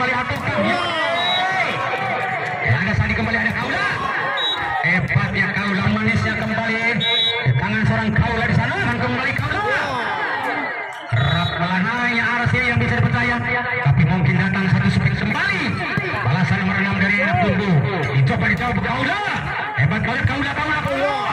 kembali Atuka. Ada Sandi kembali ada Kaula. Hebatnya Kaula manisnya kembali di tangan seorang Kaula di sana dan kembali Kaula. Kerap melananya arah sini yang bisa dipercaya, tapi mungkin datang satu speed kembali. Balasan merenam dari Tunggu. Dicoba dicoba Kaula. Hebat Kaula, Kaula, Kaula, Kaula.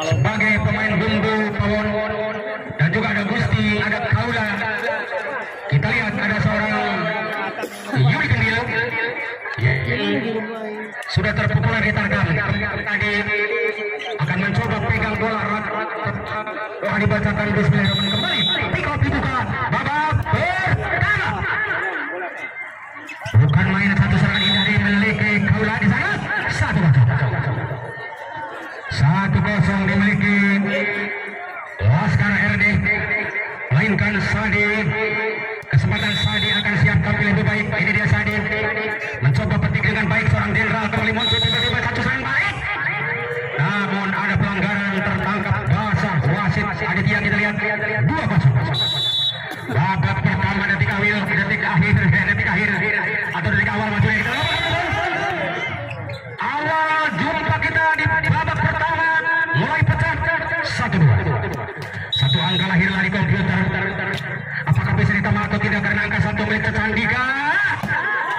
Sebagai pemain bumbu pawon dan juga ada Gusti ada Kaula kita lihat ada seorang Yuri Kendil sudah terpopuler di Tarkam tadi akan mencoba pegang bola. Telah dibacakan Bismillahirrahmanirrahim kembali pick up dibuka babak pertama bukan main satu serangan indah dimiliki Kaula di sana satu kosong satu kosong dimiliki Laskar RD mainkan Sadi kesempatan Sadi akan siap tampil lebih baik ini dia Sadi mencoba petik dengan baik seorang jenderal kembali muncul tiba-tiba satu serangan balik namun ada pelanggaran tertangkap basah wasit Aditya kita lihat dua kosong babak pertama detik awal detik akhir detik akhir atau detik awal maksudnya kita awal jumpa kita di babak pertama mulai pecah satu dua satu angka lahirlah di komputer apakah bisa ditambah atau tidak karena angka satu milik Candika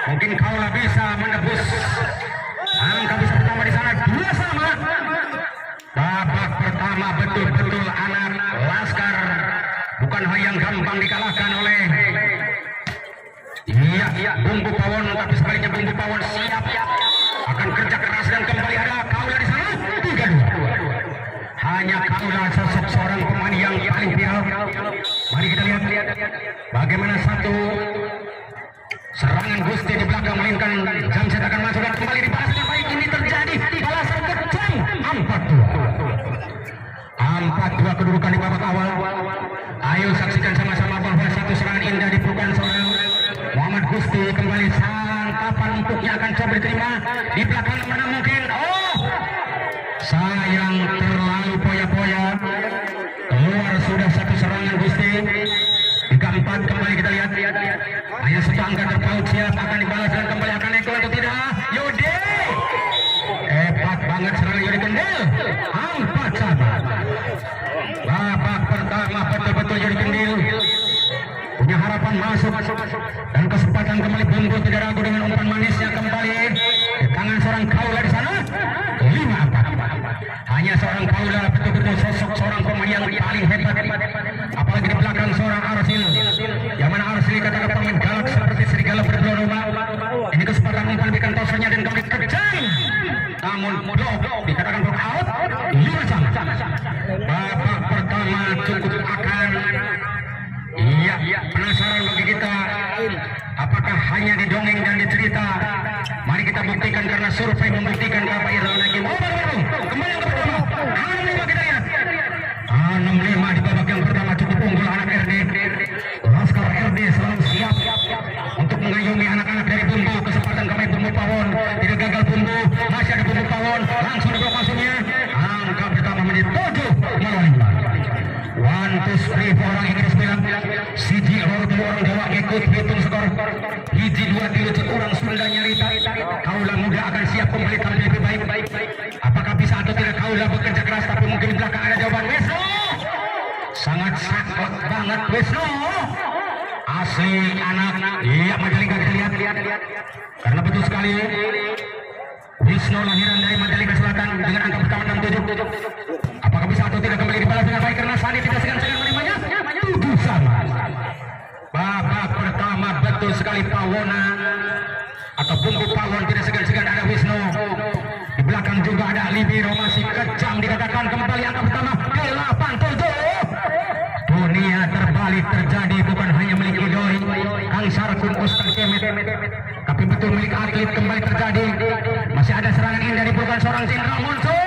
mungkin kaulah bisa menebus angka bisa pertama di sana dua sama babak pertama betul-betul anak bukan yang gampang dikalahkan oleh Iya, iya, bumbu pawon, tapi sebaliknya bumbu pawon siap akan kerja keras dan kembali ada Kaula di sana tiga dua. Hanya Kaula sosok seorang pemain yang paling viral. Mari kita lihat bagaimana satu serangan Gusti di belakang mainkan Jamset akan masuk dan kembali dibalas dengan baik ini terjadi balasan kencang empat dua. Empat dua kedudukan di babak awal. Ayo saksikan sama-sama bahwa satu serangan indah diperlukan seorang Muhammad Gusti kembali sangkapan empuknya akan coba diterima di belakang mana mungkin. Oh, sayang terlalu poya-poya. Keluar sudah satu serangan Gusti. Tiga empat kembali kita lihat. Hanya satu angka terpaut siap akan dibalas dan kembali akan ekor atau tidak. Yode. Hebat banget serangan Yodi Kendil. Empat sama. Babak pertama betul-betul Yodi Kendil punya harapan masuk dan kesempatan ragu dengan umpan manisnya kembali. Di tangan seorang kaula di sana. Lima empat. Hanya seorang kaula betul-betul sosok seorang pemain yang paling hebat. Apalagi di belakang seorang Arsil. Yang mana Arsil katakan pemain galak seperti serigala berbulu domba ini kesempatan umpan berikan tosanya dan kembali kejang. Namun blok out lima sama babak pertama cukup akan Iya, penasaran bagi kita. Apakah hanya didongeng dan dicerita? Mari kita buktikan karena survei membuktikan apa Irwan lagi. Oh, baru, baru. Kembali yang pertama. 65 kita lihat. 65 di babak yang pertama cukup unggul anak RD. Laskar RD selalu siap untuk mengayomi anak-anak dari bumbu. Kesempatan kami bumbu pawon. Tidak gagal bumbu. Masih ada bumbu pawon. Langsung dibawa masuknya. Angka pertama menjadi 7 melawan Three, four orang Inggris bilang Siji orang dua orang Jawa ikut hitung skor Hiji dua dilucut orang Sunda nyarita Kaulah muda akan siap kembali tampil lebih baik Apakah bisa atau tidak kaulah bekerja keras Tapi mungkin di belakang ada jawaban Wisnu Sangat sakit banget Wisnu Asli anak Iya Majalengka kita lihat Karena betul sekali Wisnu lahiran dari Majalengka Selatan dengan angka pertama 67 Apakah bisa atau tidak kembali dibalas dengan baik karena Sandi tidak segan-segan betul sekali Pawona atau bungku Pawon tidak segan-segan ada Wisnu. Di belakang juga ada Libiro masih kejam dikatakan kembali angka pertama. P87 dunia terbalik terjadi bukan hanya milik Idoi Kang Sarkun Ustaz Kemet. Tapi betul milik atlet kembali terjadi. Masih ada serangan dari putaran seorang Sindra muncul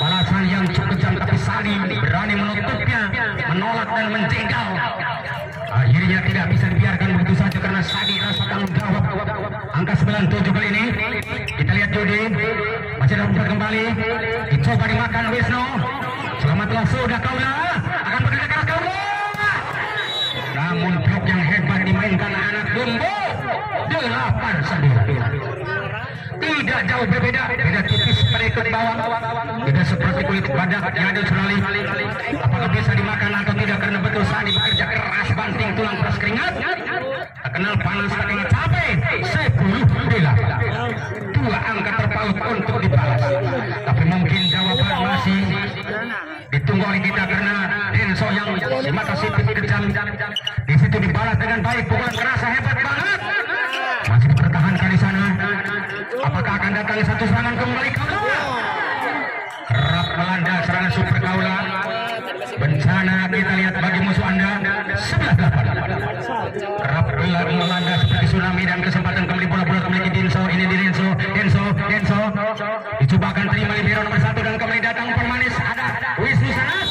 balasan yang cukup jam tapi salim berani menutupnya menolak dan menjengkal Akhirnya tidak bisa dibiarkan begitu saja karena Sadi rasa tanggung jawab. Angka 97 kali ini. Kita lihat Jody. Masih dalam kembali. Dicoba dimakan Wisnu. Selamatlah sudah kaulah. Akan bekerja keras kaulah. Namun blok yang hebat dimainkan anak Bumbu. Delapan sembilan. Tidak jauh berbeda. Beda tipis ikut bawah. Tidak seperti kulit badak yang ada sekali. Apakah bisa dimakan atau tidak karena betul saat bekerja keras banting tulang peras keringat. Tak kenal panas tak kenal capek. Sepuluh bila. Dua angka terpaut untuk dibalas. Tapi mungkin jawaban masih ditunggu oleh kita karena Denso yang mata sipit kejam di situ dibalas dengan baik pukulan kerasa hebat banget masih dipertahankan di sana apakah akan datang satu serangan bencana kita lihat bagi musuh anda sebelah delapan kerap gelar melanda seperti tsunami dan kesempatan kembali bola-bola kembali Denso. Ini di Denso Denso dicoba akan terima libero nomor satu dan kembali datang pemanis ada Wisnu sana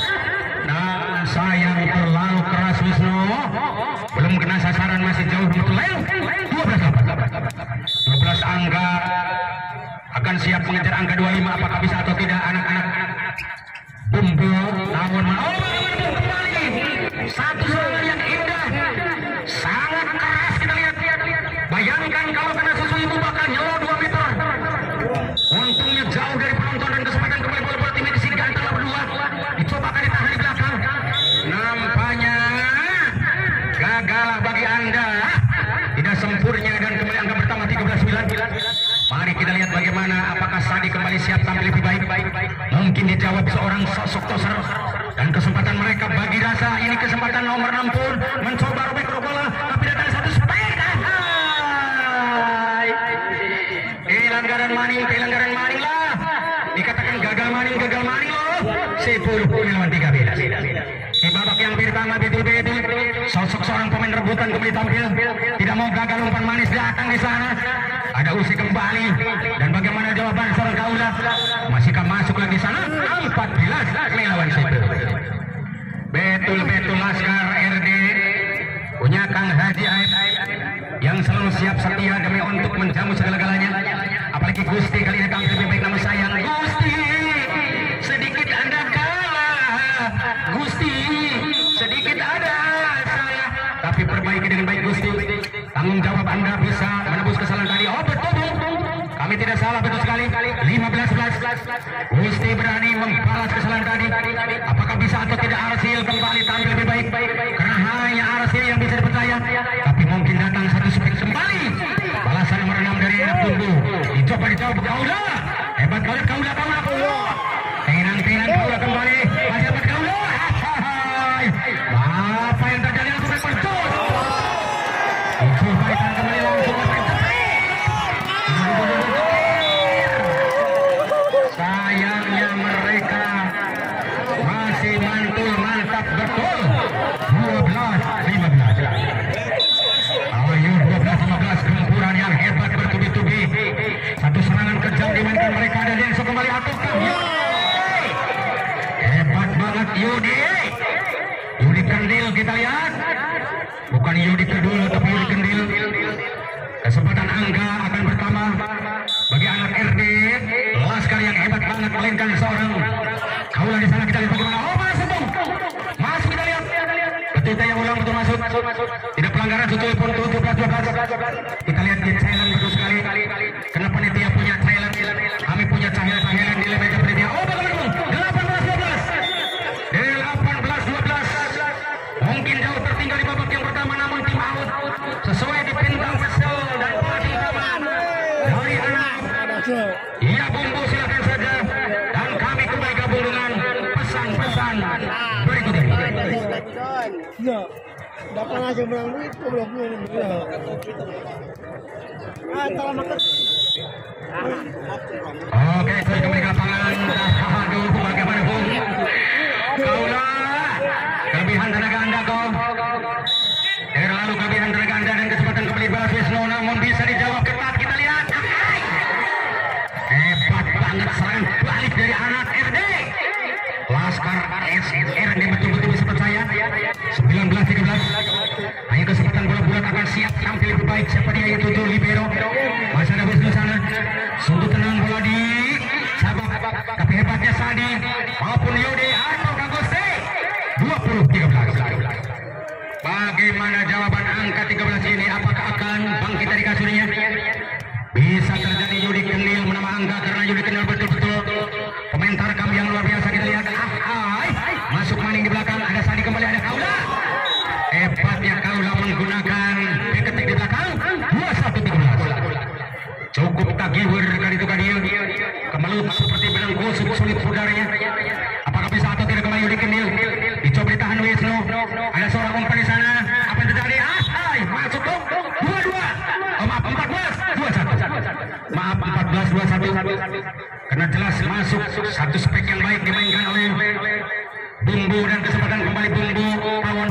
nah sayang terlalu keras Wisnu. Belum kena sasaran masih jauh betul lewat 12 12 angka. Akan siap mengejar angka 25 apakah bisa atau tidak anak-anak? Bumbu tidak sempurnya dan kembali angka pertama 13-9 Mari kita lihat bagaimana apakah Sadi kembali siap tampil lebih baik. Mungkin dijawab seorang sosok toser dan kesempatan mereka bagi rasa ini kesempatan nomor 6 pun mencoba robek bola tapi datang satu sepeda. Pelanggaran maning, pelanggaran maning lah. Dikatakan gagal maning, gagal maning loh. 10 pun lawan 3 beda. Di babak yang pertama sosok seorang pemain rebutan kembali tampil. Tidak mau gagal umpan manis datang di sana. Ada usi kembali. Dan bagaimana jawaban seorang kaula masihkah masuk lagi sana? 14 melawan Sipil betul-betul Laskar RD punya Kang Haji Aib yang selalu siap setia demi untuk menjamu segala-galanya. Apalagi Gusti kali ini tampil lebih baik nama Gusti berani membalas kesalahan tadi. Apakah bisa atau tidak Arsil kembali tampil lebih baik? Karena hanya Arsil yang bisa dipercaya. Tapi mungkin datang satu spek kembali. Balasan nomor 6 dari Tunggu dicoba dijawab melainkan seorang. Kaulah di sana kita lihat bagaimana. Oh masuk bung. Masuk kita lihat. Betul saya ulang betul masuk. Tidak pelanggaran betul pun 17 12 kita lihat di Thailand Ya, dapat aja menang duit, kok belum punya ini. Ya. Ah, telah makan. Oke, saya kembali ke lapangan. Aduh, bagaimana bung? Kaulah kelebihan tenaga anda kau. Dari lalu kelebihan tenaga anda dan kesempatan kembali balas Wisnu. 13 Ayo kesempatan bola bulat akan siap tampil lebih baik siapa dia yang tujuh libero masih ada bos di sana sungguh tenang bola di sabak tapi hebatnya Sadi maupun Yode atau Kagoste 20 13 bagaimana jawaban angka 13 ini? Apakah akan bangkit dari kasurnya? Bisa terjadi Yudi Kenil menambah angka karena Yudi Kenil betul-betul. Pemain tarkam yang luar biasa kita lihat. Ah, ah, masuk maning di belakang ada Sadi kembali ada Kaula. Hebatnya Kaula menggunakan ketik di belakang. 21 cukup tagiwer kali itu kan dia kemelut seperti benang gosip sulit saudaranya apakah bisa atau tidak kembali Yudi Kenil dicoba ditahan Wisnu ada seorang umpan di sana. Apa yang terjadi? Ah, masuk dong. Dua-dua. Oh, maaf 14 21 maaf 14 21 karena jelas masuk satu spek yang baik dimainkan oleh Bumbu dan kesempatan kembali Bumbu. Kawan.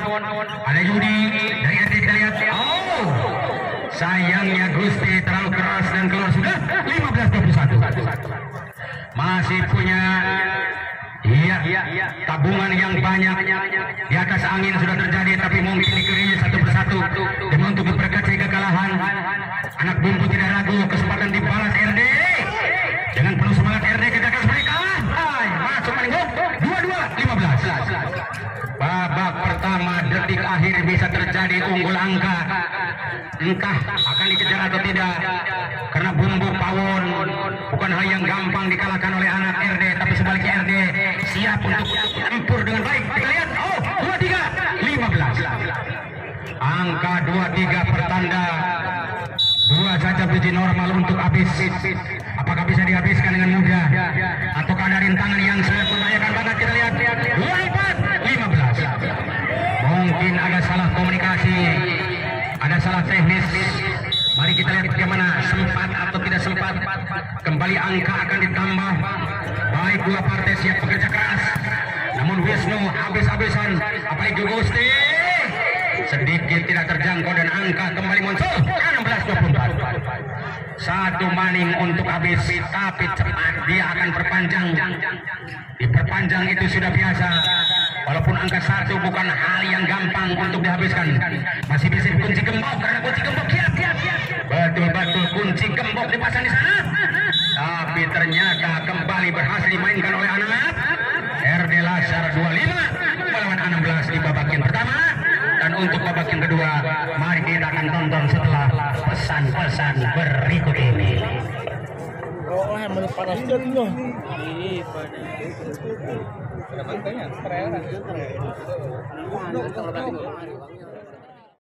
Ada Yudi. Dari RT kita lihat. Oh sayangnya Gusti terlalu keras dan keluar sudah. 15 21 masih punya Iya, tabungan yang banyak di atas angin sudah terjadi, tapi mungkin dikirinya satu persatu demi untuk memperkecil kekalahan. Anak bumbu tidak ragu, kesempatan dibalas RD. Jangan penuh semangat RD kita akan mereka. Masuk paling dua-dua, lima belas. Babak pertama detik akhir bisa terjadi unggul angka. Entah akan dikejar atau tidak. Pawon bukan hal yang gampang dikalahkan oleh anak RD, tapi sebaliknya RD siap untuk tempur dengan baik. Lihat, oh, dua tiga, lima belas. Angka dua tiga pertanda dua saja biji normal untuk habis. Apakah bisa dihabiskan dengan mudah? Ataukah ada rintangan yang sangat membahayakan banget? Kita lihat, lima belas. Mungkin ada salah komunikasi, ada salah teknis. Mari kita lihat bagaimana sempat atau tidak sempat. Kembali angka akan ditambah. Baik dua partai siap bekerja keras. Namun Wisnu habis-habisan. Apalagi Gusti sedikit tidak terjangkau dan angka kembali muncul 16-24 satu maning untuk habis tapi cepat dia akan perpanjang diperpanjang itu sudah biasa walaupun angka satu bukan hal yang gampang untuk dihabiskan masih bisa dikunci gembok karena kunci gembok kiat betul-betul kunci gembok dipasang di sana. Tapi ternyata kembali berhasil dimainkan oleh anak. RD Lasar 25 melawan 16 di babak yang pertama. Dan untuk babak yang kedua mari kita akan tonton setelah pesan-pesan berikut ini. Oh, panas.